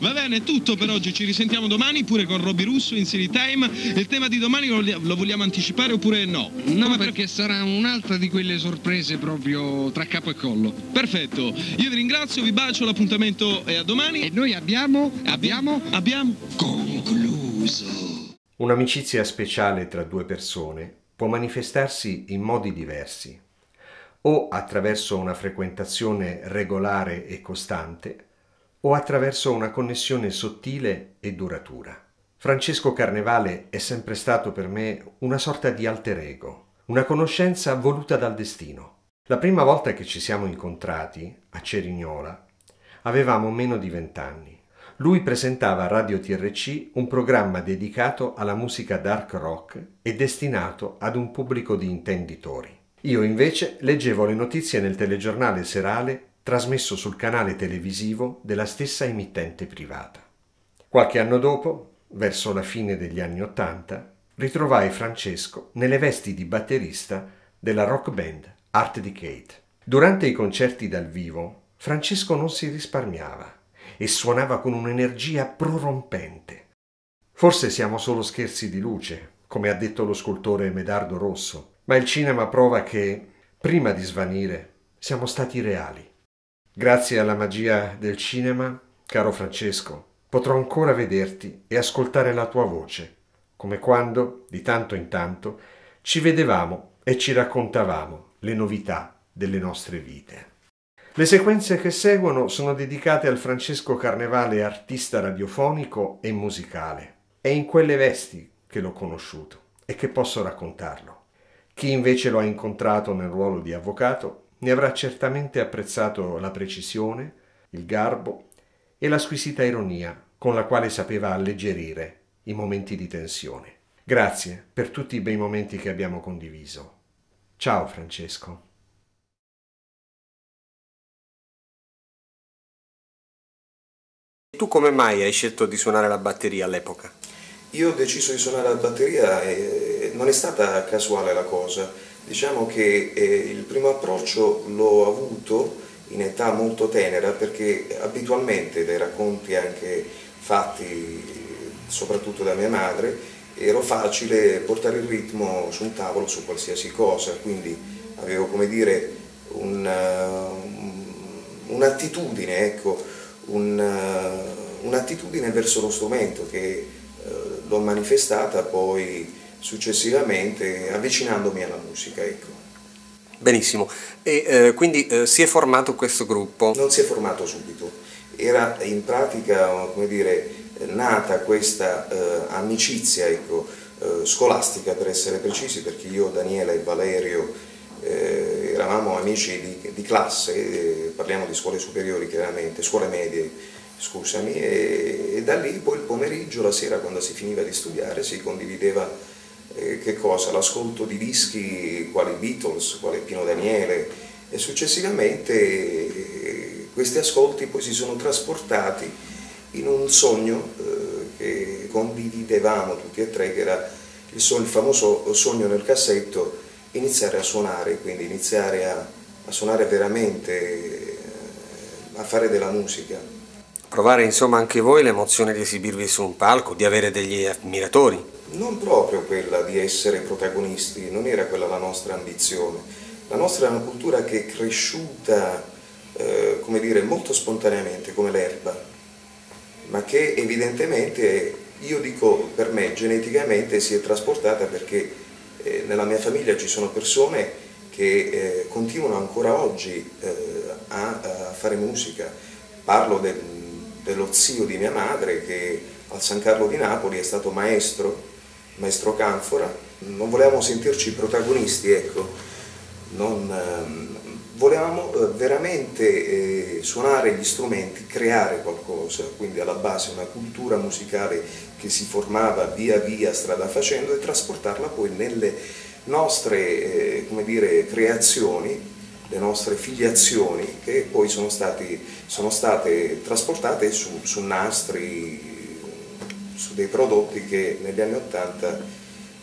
Va bene, è tutto per oggi, ci risentiamo domani pure con Robby Russo in City Time. Il tema di domani lo vogliamo anticipare oppure no? No, Come perché pre... sarà un'altra di quelle sorprese proprio tra capo e collo. Perfetto, io vi ringrazio, vi bacio, l'appuntamento è a domani. E noi abbiamo, abbiamo, abbiamo concluso. Un'amicizia speciale tra due persone può manifestarsi in modi diversi, o attraverso una frequentazione regolare e costante, o attraverso una connessione sottile e duratura. Francesco Carnevale è sempre stato per me una sorta di alter ego, una conoscenza voluta dal destino. La prima volta che ci siamo incontrati, a Cerignola, avevamo meno di vent'anni. Lui presentava a Radio TRC un programma dedicato alla musica dark rock e destinato ad un pubblico di intenditori. Io invece leggevo le notizie nel telegiornale serale trasmesso sul canale televisivo della stessa emittente privata. Qualche anno dopo, verso la fine degli anni Ottanta, ritrovai Francesco nelle vesti di batterista della rock band Art Decade. Durante i concerti dal vivo, Francesco non si risparmiava e suonava con un'energia prorompente. Forse siamo solo scherzi di luce, come ha detto lo scultore Medardo Rosso, ma il cinema prova che, prima di svanire, siamo stati reali. Grazie alla magia del cinema, caro Francesco, potrò ancora vederti e ascoltare la tua voce, come quando, di tanto in tanto, ci vedevamo e ci raccontavamo le novità delle nostre vite. Le sequenze che seguono sono dedicate al Francesco Carnevale artista radiofonico e musicale. È in quelle vesti che l'ho conosciuto e che posso raccontarlo. Chi invece lo ha incontrato nel ruolo di avvocato ne avrà certamente apprezzato la precisione, il garbo e la squisita ironia con la quale sapeva alleggerire i momenti di tensione. Grazie per tutti i bei momenti che abbiamo condiviso. Ciao Francesco. Tu come mai hai scelto di suonare la batteria all'epoca? Io ho deciso di suonare la batteria e non è stata casuale la cosa Diciamo che eh, il primo approccio l'ho avuto in età molto tenera perché abitualmente dai racconti anche fatti soprattutto da mia madre ero facile portare il ritmo su un tavolo su qualsiasi cosa, quindi avevo come dire un'attitudine, ecco, un'attitudine verso lo strumento che eh, l'ho manifestata poi successivamente avvicinandomi alla musica. Ecco. Benissimo, e eh, quindi eh, si è formato questo gruppo? Non si è formato subito, era in pratica come dire, nata questa eh, amicizia ecco, eh, scolastica per essere precisi, perché io, Daniela e Valerio eh, eravamo amici di, di classe, eh, parliamo di scuole superiori chiaramente, scuole medie, scusami, e, e da lì poi il pomeriggio, la sera quando si finiva di studiare si condivideva che cosa? L'ascolto di dischi quali Beatles, quale Pino Daniele e successivamente eh, questi ascolti poi si sono trasportati in un sogno eh, che condividevamo tutti e tre, che era il, sogno, il famoso sogno nel cassetto, iniziare a suonare, quindi iniziare a, a suonare veramente, eh, a fare della musica. Provare insomma anche voi l'emozione di esibirvi su un palco, di avere degli ammiratori non proprio quella di essere protagonisti, non era quella la nostra ambizione. La nostra è una cultura che è cresciuta, eh, come dire, molto spontaneamente, come l'erba, ma che evidentemente, io dico per me, geneticamente si è trasportata perché eh, nella mia famiglia ci sono persone che eh, continuano ancora oggi eh, a, a, fare musica. Parlo del, dello zio di mia madre che al San Carlo di Napoli è stato maestro maestro Canfora, non volevamo sentirci protagonisti, ecco, non, ehm, volevamo eh, veramente eh, suonare gli strumenti, creare qualcosa, quindi alla base una cultura musicale che si formava via via strada facendo e trasportarla poi nelle nostre eh, dire, creazioni, le nostre filiazioni che poi sono, stati, sono state trasportate su, su nastri, su dei prodotti che negli anni Ottanta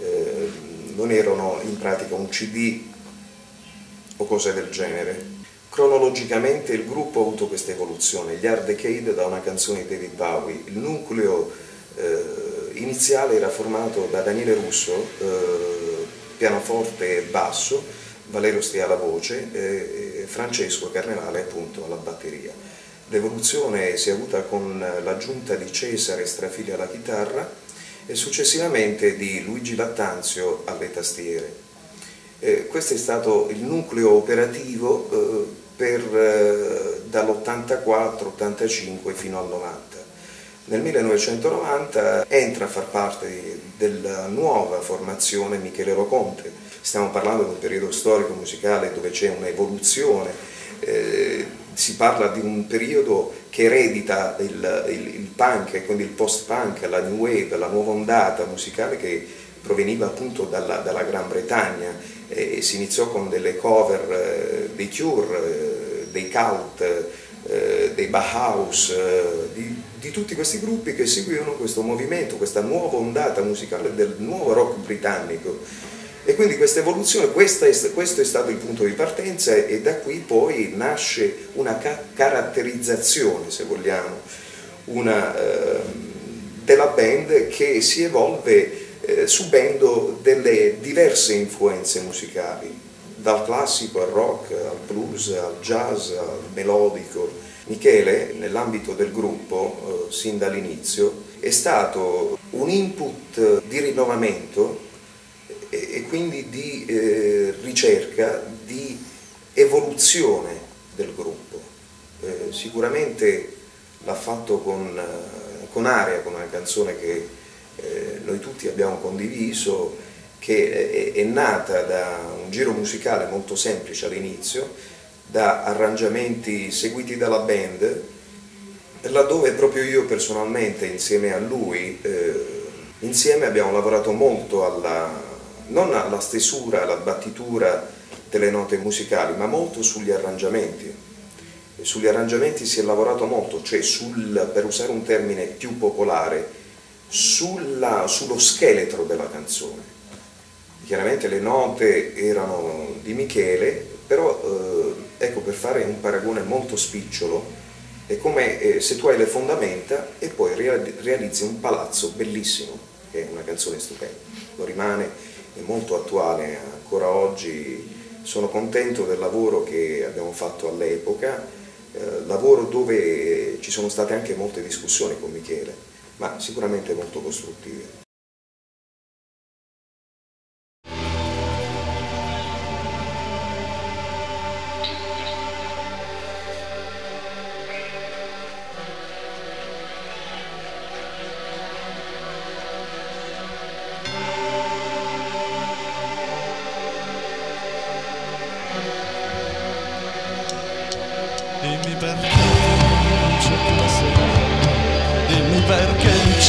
eh, non erano in pratica un CD o cose del genere. Cronologicamente il gruppo ha avuto questa evoluzione, gli Hard Decade da una canzone di David Bowie, il nucleo eh, iniziale era formato da Daniele Russo, eh, pianoforte e basso, Valerio Stia alla voce e Francesco Carnevale appunto alla batteria. L'evoluzione si è avuta con l'aggiunta di Cesare Strafili alla chitarra e successivamente di Luigi Lattanzio alle tastiere. Eh, questo è stato il nucleo operativo eh, eh, dall'84-85 fino al 90. Nel 1990 entra a far parte della nuova formazione Michele Roconte. Stiamo parlando di un periodo storico musicale dove c'è un'evoluzione, eh, si parla di un periodo che eredita il, il, il punk quindi il post-punk, la new wave, la nuova ondata musicale che proveniva appunto dalla, dalla Gran Bretagna e si iniziò con delle cover eh, dei Cure, eh, dei Cult, eh, dei Bauhaus, eh, di, di, tutti questi gruppi che seguivano questo movimento, questa nuova ondata musicale del nuovo rock britannico. E quindi questa evoluzione, questo è stato il punto di partenza e da qui poi nasce una ca caratterizzazione, se vogliamo, una, eh, della band che si evolve eh, subendo delle diverse influenze musicali, dal classico al rock, al blues, al jazz, al melodico. Michele, nell'ambito del gruppo, eh, sin dall'inizio, è stato un input di rinnovamento quindi di eh, ricerca, di evoluzione del gruppo. Eh, sicuramente l'ha fatto con, eh, con Aria, con una canzone che eh, noi tutti abbiamo condiviso, che è, è nata da un giro musicale molto semplice all'inizio, da arrangiamenti seguiti dalla band, laddove proprio io personalmente insieme a lui, eh, insieme abbiamo lavorato molto alla, non alla stesura, alla battitura delle note musicali, ma molto sugli arrangiamenti sugli arrangiamenti si è lavorato molto, cioè sul, per usare un termine più popolare, sulla, sullo scheletro della canzone. Chiaramente le note erano di Michele, però eh, ecco per fare un paragone molto spicciolo, è come eh, se tu hai le fondamenta e poi realizzi un palazzo bellissimo, che è una canzone stupenda, lo rimane, è molto attuale ancora oggi, sono contento del lavoro che abbiamo fatto all'epoca, eh, lavoro dove ci sono state anche molte discussioni con Michele, ma sicuramente molto costruttive.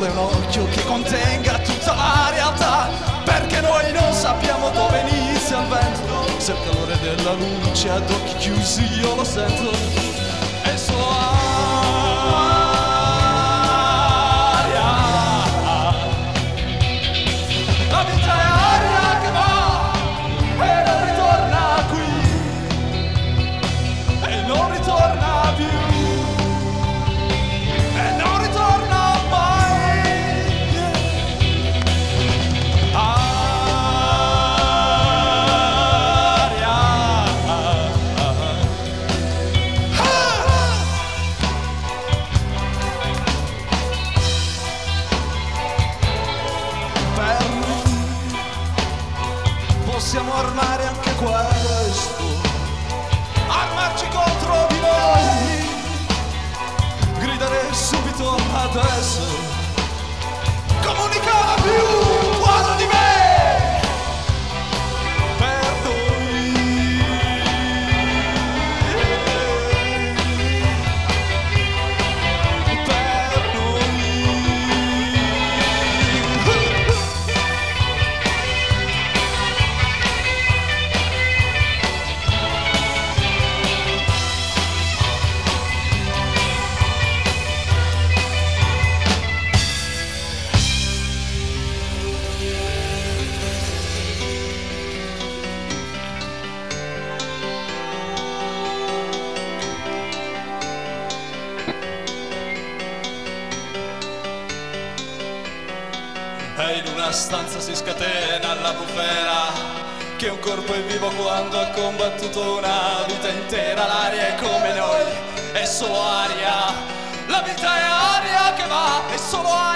vuole un occhio che contenga tutta la realtà perché noi non sappiamo dove inizia il vento. Se il calore della luce ad occhi chiusi io lo sento possiamo armare anche questo, armarci contro di noi, gridare subito adesso, comunica più. Stanza si scatena la bufera che un corpo è vivo quando ha combattuto una vita intera. L'aria è come noi è solo aria. La vita è aria che va è solo aria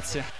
Grazie.